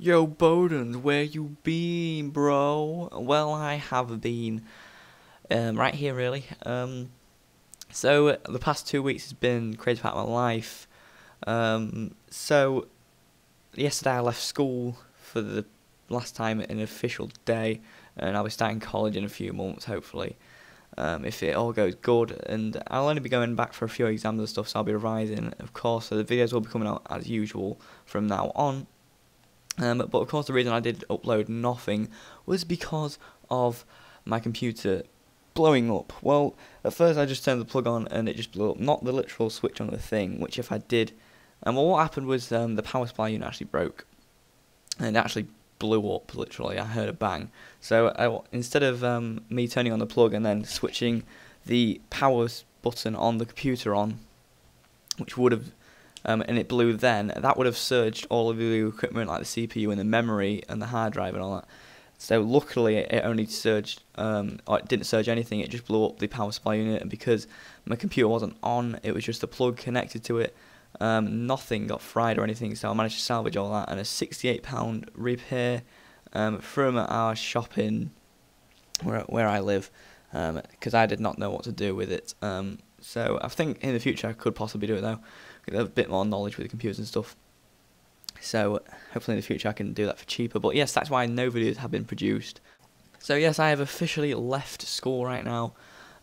Yo, Bodenz, where you been, bro? Well, I have been um, right here, really. Um, so, the past two weeks has been crazy part of my life. Um, so, yesterday I left school for the last time an official day, and I'll be starting college in a few months, hopefully. Um, if it all goes good, and I'll only be going back for a few exams and stuff, so I'll be revising, of course. So the videos will be coming out as usual from now on. Um, but of course, the reason I did upload nothing was because of my computer blowing up. Well, at first I just turned the plug on and it just blew up, not the literal switch on the thing, which if I did, and well, what happened was um, the power supply unit actually broke, and actually blew up literally. I heard a bang. So I, instead of um, me turning on the plug and then switching the power button on the computer on, which would have um, and it blew then, that would have surged all of the equipment like the CPU and the memory and the hard drive and all that. So luckily it only surged, um, or it didn't surge anything, it just blew up the power supply unit and because my computer wasn't on, it was just a plug connected to it, um, nothing got fried or anything, so I managed to salvage all that and a £68 repair um, from our shop in where, where I live because um, I did not know what to do with it. So I think in the future I could possibly do it though get a bit more knowledge with the computers and stuff. So hopefully in the future I can do that for cheaper. But yes, that's why no videos have been produced. So yes, I have officially left school right now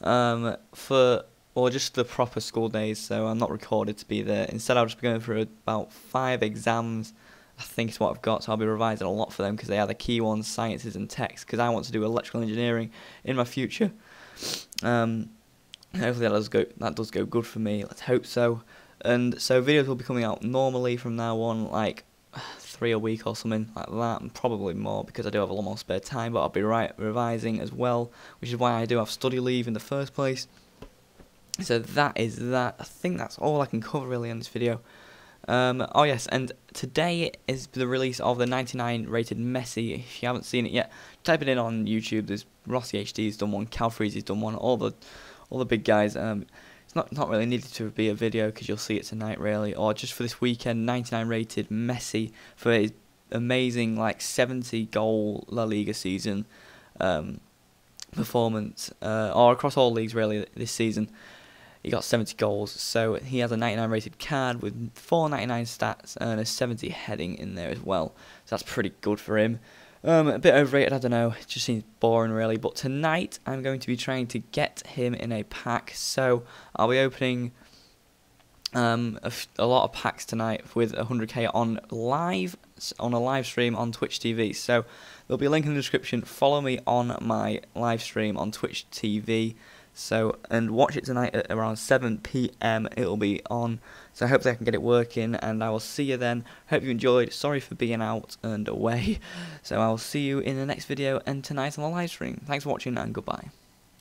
um, for or just the proper school days. So I'm not recorded to be there. Instead, I'll just be going through about five exams. I think is what I've got. So I'll be revising a lot for them because they are the key ones, sciences and techs. Because I want to do electrical engineering in my future. Um, hopefully that does go that does go good for me. Let's hope so. And so videos will be coming out normally from now on, like three a week or something like that, and probably more because I do have a lot more spare time. But I'll be right revising as well, which is why I do have study leave in the first place. So that is that. I think that's all I can cover really in this video. Um, oh yes, and today is the release of the 99 rated Messi. If you haven't seen it yet, type it in on YouTube. There's Rossi HD's done one, Calfreezy's done one, all the all the big guys. Um, it's not not really needed to be a video because you'll see it tonight really or just for this weekend 99 rated Messi for his amazing like 70 goal La Liga season um, performance uh, or across all leagues really this season he got 70 goals so he has a 99 rated card with 499 stats and a 70 heading in there as well so that's pretty good for him um, a bit overrated, I don't know. It just seems boring, really. But tonight, I'm going to be trying to get him in a pack. So I'll be opening um, a, lot of packs tonight with 100k on live on a live stream on Twitch TV. So there'll be a link in the description. Follow me on my live stream on Twitch TV. So and watch it tonight at around 7 p.m. It'll be on. So hopefully I can get it working, and I will see you then. Hope you enjoyed. Sorry for being out and away. So I will see you in the next video and tonight on the live stream. Thanks for watching and goodbye.